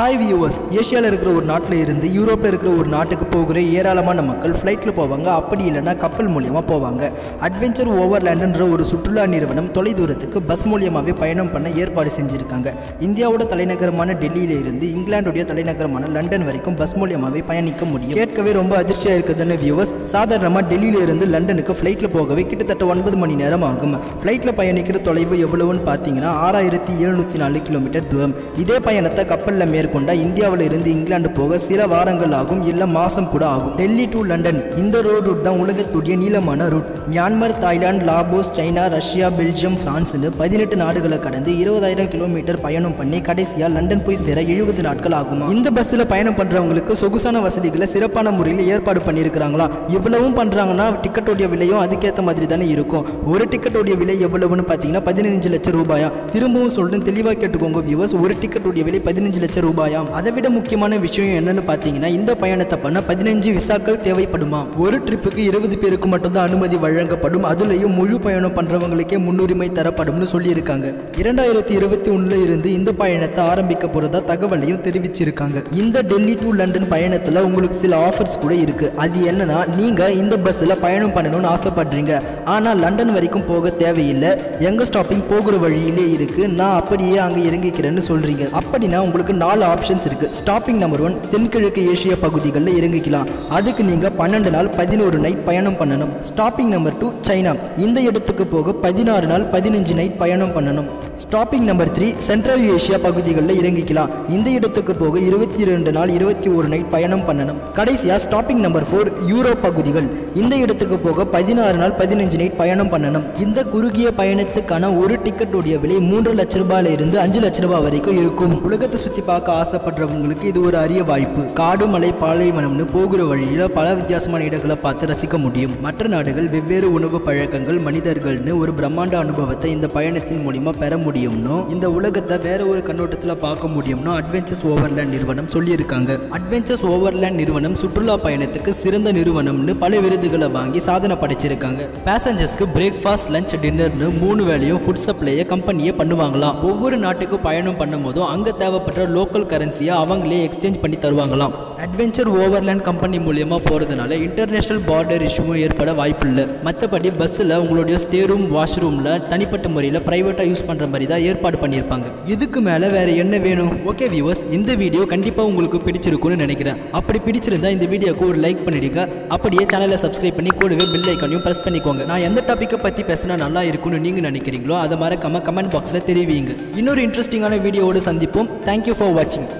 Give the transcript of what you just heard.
Hi viewers ஏஷியாவில் இருக்கிற ஒரு நாட்டில் இருந்து யூரோப்பில் இருக்கிற ஒரு நாட்டுக்கு போகிற ஏராளமான மக்கள் ஃப்ளைட்டில் போவாங்க. அப்படி இல்லைன்னா கப்பல் மூலியமாக போவாங்க. அட்வென்ச்சர் ஓவர்லேண்டுன்ற ஒரு சுற்றுலா நிறுவனம் தொலைதூரத்துக்கு பஸ் மூலியமாகவே பயணம் பண்ண ஏற்பாடு செஞ்சுருக்காங்க. இந்தியாவோட தலைநகரமான டெல்லியில இருந்து இங்கிலாந்துடைய தலைநகரமான லண்டன் வரைக்கும் பஸ் மூலியமாகவே பயணிக்க முடியும். கேட்கவே ரொம்ப அதிர்ச்சியாக இருக்குதுன்னு வியூவர்ஸ் சாதாரணமாக டெல்லியில இருந்து லண்டனுக்கு ஃப்ளைட்டில் போகவே கிட்டத்தட்ட ஒன்பது மணி நேரம் ஆகும். ஃப்ளைட்டில் பயணிக்கிற தொலைவு எவ்வளவுன்னு பார்த்தீங்கன்னா ஆறாயிரத்தி எழுநூற்றி நாலு கிலோமீட்டர் தூரம். இதே பயணத்தை கப்பலில் மேற்கொண்ட இந்தியாவில் இருந்து இங்கிலாந்து போக சில வாரங்கள் ஆகும். இல்ல மாசம் கூட ஆகும். Delhi to London. இந்த ரோட் ரூட் தான் உலகத்துடைய நீளமான route Myanmar Thailand Laos China Russia Belgium பிரான்ஸ்னு பதினெட்டு நாடுகளை கடந்து இருபதாயிரம் கிலோமீட்டர் பயணம் பண்ணி கடைசியா லண்டன் போய் சேர எழுபது நாட்கள் ஆகுமா? இந்த பஸ்ல பயணம் பண்றவங்களுக்கு சொகுசான வசதிகளை சிறப்பான முறையில் ஏற்பாடு பண்ணியிருக்கிறாங்களா? இவ்வளவும் பண்றாங்கன்னா டிக்கெட்டோடைய விலையும் அதுக்கேற்ற மாதிரி தானே இருக்கும். ஒரு டிக்கெட்டோடைய விலை எவ்வளவுன்னு பார்த்தீங்கன்னா பதினஞ்சு லட்சம் ரூபாயா? திரும்பவும் சொல்றேன் தெளிவாக கேட்டுக்கோங்க வியூவர்ஸ் ஒரு டிக்கெட்டுடைய விலை பதினஞ்சு லட்சம் ரூபாயாம். அதை விட முக்கியமான விஷயம் என்னன்னு பார்த்தீங்கன்னா இந்த பயணத்தை பண்ண பதினஞ்சு விசாக்கள் தேவைப்படுமா ஒரு ட்ரிப்புக்கு இருபது பேருக்கு மட்டும்தான் அனுமதி வழங்கப்படும். அதுலேயும் முழு பயணம் பண்றவங்களுக்கே முன்னுரிமை தரப்படும்னு சொல்லியிருக்காங்க. இரண்டாயிரத்தி இருபத்தி ஒண்ணுல இருந்து இந்த பயணத்தை ஆரம்பிக்க போறதா தகவலையும் தெரிவிச்சிருக்காங்க. இந்த டெல்லி டு லண்டன் பயணத்துல உங்களுக்கு சில ஆஃபர்ஸ் கூட இருக்கு. அது என்னன்னா நீங்க இந்த பஸ்ல பயணம் பண்ணணும்னு ஆசைப்படுறீங்க. ஆனா லண்டன் வரைக்கும் போக தேவையில்லை. எங்க ஸ்டாப்பிங் போகிற வழியிலே இருக்கு. நான் அப்படியே அங்க இறங்கிக்கிறேன்னு சொல்றீங்க. அப்படின்னா உங்களுக்கு நாலு ஆப்ஷன்ஸ் இருக்கு. ஸ்டாப்பிங் நம்பர் ஒன் தென்கிழக்கு ஏஷியா பகுதிகளில் இறங்கிக்கலாம். அதுக்கு நீங்க பன்னெண்டு நாள் பதினோரு நைட் பயணம் பண்ணணும். Stopping number two China. இந்த இடத்துக்கு போக பதினாறு நாள் பதினஞ்சு நைட் பயணம் பண்ணணும். Stopping number three central Asia பகுதிகளில் இறங்கிக்கலாம். இந்த இடத்துக்கு போக இருபத்தி ரெண்டு நாள் இருபத்தி ஒரு நைட் பயணம் பண்ணணும். கடைசியாக ஸ்டாப்பிங் நம்பர் ஃபோர் யூரோப் பகுதிகள். இந்த இடத்துக்கு போக பதினாறு நாள் பதினஞ்சு நைட் பயணம் பண்ணணும். இந்த குறுகிய பயணத்துக்கான ஒரு டிக்கெட்டுடைய விலை மூன்று லட்ச ரூபாயில இருந்து அஞ்சு லட்ச ரூபாய் வரைக்கும் இருக்கும். உலகத்தை சுற்றி பார்க்க ஆசைப்படுறவங்களுக்கு இது ஒரு அரிய வாய்ப்பு. காடு மலை பாலைவனம்னு போகிற வழியில் பல வித்தியாசமான இடங்களை பார்த்து ரசிக்க முடியும். மற்ற நாடுகள் வெவ்வேறு உணவு பழக்கங்கள் மனிதர்கள்னு ஒரு பிரம்மாண்ட அனுபவத்தை இந்த பயணத்தின் மூலிமா பெற முடியும். முடியும்னோ இந்த உலகத்தை வேற ஒரு கண்ணோட்டத்தில் பார்க்க முடியும்னோ அட்வென்ச்சர்ஸ் ஓவர்லேண்ட் நிறுவனம் சொல்லியிருக்காங்க. அட்வென்ச்சர்ஸ் ஓவர்லேண்ட் நிறுவனம் சுற்றுலா பயணத்துக்கு சிறந்த நிறுவனம்னு பல விருதுகளை வாங்கி சாதனை படைச்சிருக்காங்க. பேசஞ்சர்ஸ்க்கு பிரேக்ஃபாஸ்ட் லஞ்ச் டின்னர்னு மூணு வேளையும் ஃபுட் சப்ளையை கம்பெனியே பண்ணுவாங்களாம் ஒவ்வொரு நாட்டுக்கு பயணம் பண்ணும்போதும் அங்கே தேவைப்பட்ட லோக்கல் கரன்சியை அவங்களே எக்ஸ்சேஞ்ச் பண்ணி தருவாங்களாம். அட்வென்ச்சர் ஓவர்லேண்ட் கம்பெனி மூலியமாக போகிறதுனால இன்டர்நேஷனல் பார்டர் இஷ்யூவும் ஏற்பட வாய்ப்பு இல்லை மற்றபடி பஸ்ஸில் உங்களுடைய ஸ்டே ரூம் வாஷ்ரூமில் தனிப்பட்ட முறையில் ப்ரைவேட்டாக யூஸ் பண்ணுற மாதிரி தான் ஏற்பாடு பண்ணியிருப்பாங்க. இதுக்கு மேலே வேற என்ன வேணும்? ஓகே வியூவர்ஸ் இந்த வீடியோ கண்டிப்பாக உங்களுக்கு பிடிச்சிருக்கும்னு நினைக்கிறேன். அப்படி பிடிச்சிருந்தா இந்த வீடியோக்கு ஒரு லைக் பண்ணிடுங்க. அப்படியே சேனலை சப்ஸ்கிரைப் பண்ணி கூடவே பில் ஐக்கனையும் ப்ரெஸ் பண்ணிக்கோங்க. நான் எந்த டாப்பிக்கை பற்றி பேசினா நல்லா இருக்கும்னு நீங்கள் நினைக்கிறீங்களோ அதை மறக்காம கமெண்ட் பாக்ஸில் தெரிவிங்க இன்னொரு இன்ட்ரெஸ்டிங்கான வீடியோவோடு சந்திப்போம். தேங்க்யூ ஃபார் வாட்சிங்